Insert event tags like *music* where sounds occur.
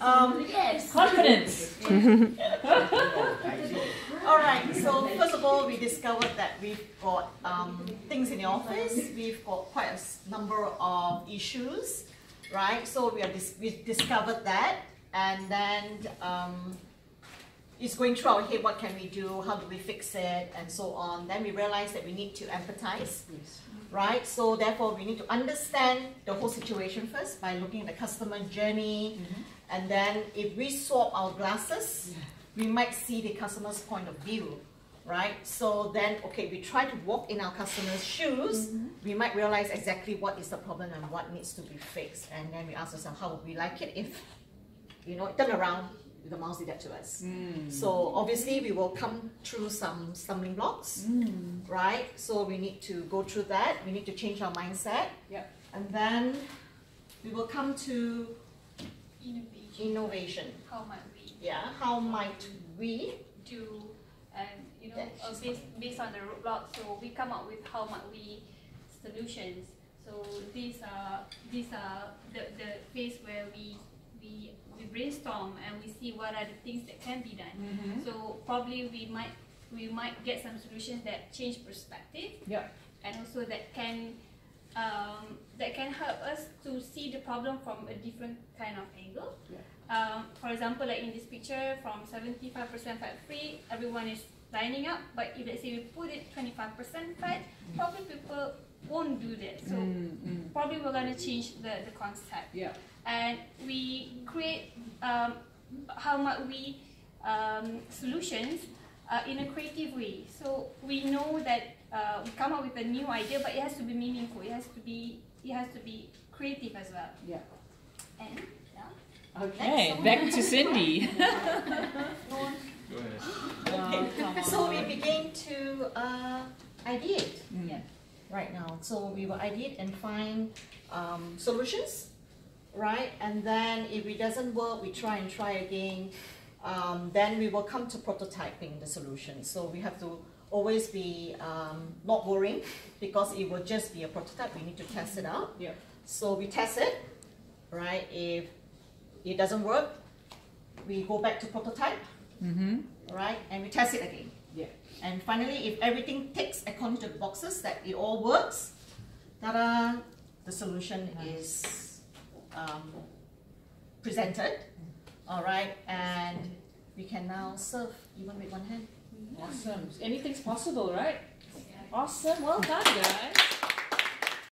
Um, Yes. Confidence. *laughs* all right. So first of all, we discovered that we've got um, things in the office. We've got quite a number of issues, right? So we are dis- we discovered that, and then um, it's going through our head. What can we do? How do we fix it? And so on. Then we realize that we need to empathize. Yes. right? So therefore, we need to understand the whole situation first by looking at the customer journey, mm-hmm. and then if we swap our glasses, we might see the customer's point of view, right? So then, okay, we try to walk in our customer's shoes. Mm-hmm. We might realize exactly what is the problem and what needs to be fixed, and then we ask ourselves, how would we like it if, you know, turn around. The mouse did that to us. So obviously we will come through some stumbling blocks right? So we need to go through that. We need to change our mindset. Yep. And then we will come to Innovation. innovation. How might we Yeah, how might we? do and you know Yes. uh, based based on the roadblock so we come up with how might we solutions so these are these are the, the phase where we we we brainstorm and we see what are the things that can be done Mm-hmm. so probably we might we might get some solutions that change perspective Yeah. and also that can um, that can help us to see the problem from a different kind of angle. Yeah. Um, for example, like in this picture, from 75% fat free, everyone is lining up. But if let's say we put it 25% fat, probably people won't do that. So Mm-hmm. probably we're gonna change the, the concept Yeah. And we create um, how might we um, solutions uh, in a creative way. So we know that uh, we come up with a new idea, but it has to be meaningful. It has to be it has to be creative as well. Yeah. And yeah, Okay, Next. back to Cindy. *laughs* Go ahead. Oh, So we begin to uh, ideate Mm. Yeah. right now. So we will ideate and find um, solutions, right? And then if it doesn't work, we try and try again. Um, then we will come to prototyping the solution. So we have to always be um, not worrying because it will just be a prototype. We need to test it out. Yep. So we test it, right? If it doesn't work, we go back to prototype, Mm-hmm. right? And we test it again. Yeah. And finally, if everything ticks according to the boxes that it all works, ta-da, the solution is um, presented. All right, and we can now serve even with one hand. Awesome. Anything's possible, right? Awesome. Well done, guys.